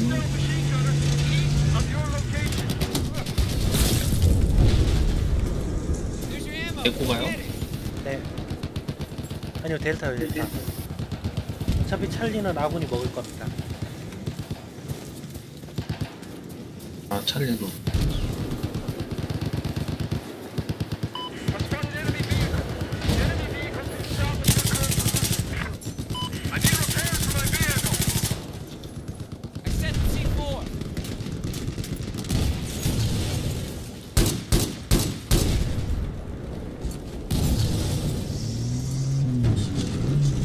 음. 데리고 가요? 네. 아니요 델타요 네, 델타. 어차피 찰리는 아군이 먹을 겁니다. 아 찰리도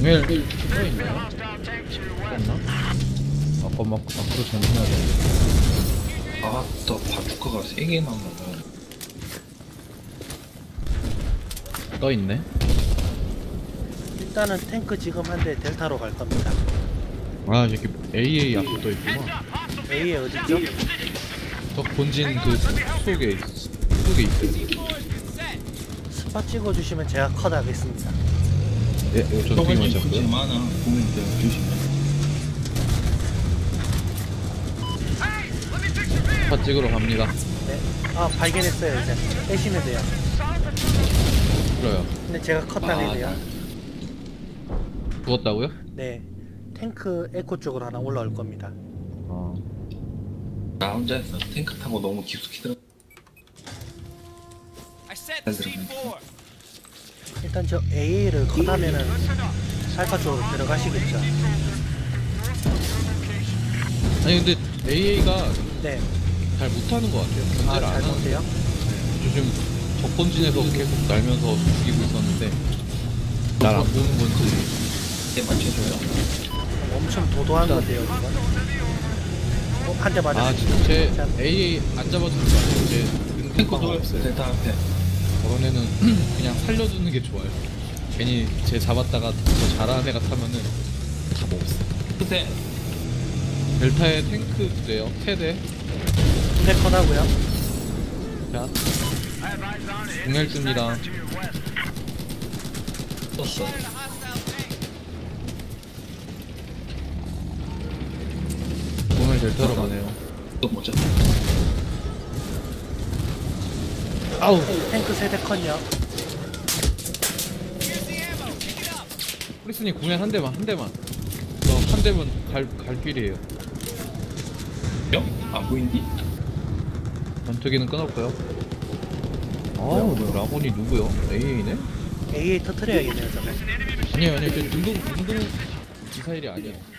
공엘 떠있나요? 떴나? 아까 막 앞으로 전진해야 돼 아또 바주카가 3개 나오면 떠 있네 일단은 탱크 지금 한 대 델타로 갈 겁니다. 아 저기 AA 앞에 떠 있구나 A에 어디죠? 저 본진 그 속에 있- 속에 있어요 C4 has been set. 스팟 찍어주시면 제가 컷 하겠습니다. 예, 저 되게 저번에 많이 굳이 잡고요 많아 보면 돼요 조심해 파 찍으러 갑니다 네. 아 발견했어요 이제. 빼시면 돼요. 그래요 근데 제가 컷 당해야 돼요. 죽었다고요? 네. 탱크 에코 쪽으로 하나 올라올 겁니다. 아나 혼자서 탱크 타고 너무 깊숙이 들어 I set C4. 일단 저 AA를 컷하면은 알파 쪽으로 들어가시겠죠. 아니 근데 AA가 네. 잘 못하는 것 같아요 아, 견제를 안잘 하는데 못해요? 요즘 적본진에서 계속 날면서 죽이고 있었는데 날 안 보는 건지 때 맞춰줘요 엄청 도도한 건데요. 어, 한대아 맞았어요. 진짜 제 자, AA 안 잡아주는 거 아니에요 제 탱크 탱커가 돌 없어요 델타 앞에 저런 애는 그냥 살려주는 게 좋아요 괜히 쟤 잡았다가 더 잘하는 애가 타면은 다 먹었어 끝에 델타의 탱크 세대 두대 컷하고요. 자 공열쯤이랑 떴어. 공열 델타로 가네요 또 뭐죠? 아우 탱크 세대 up. 프리스님 공열 한 대만 한 대만 저한 대면 갈, 갈 길이에요 영? 안 보인디? 전투기는 끊었고요 아우 뭐 라곤이 누구요? AA네? AA 터트려야겠네요, 저는. 아니에요 아니에요 저 능동 능동 미사일이 아니에요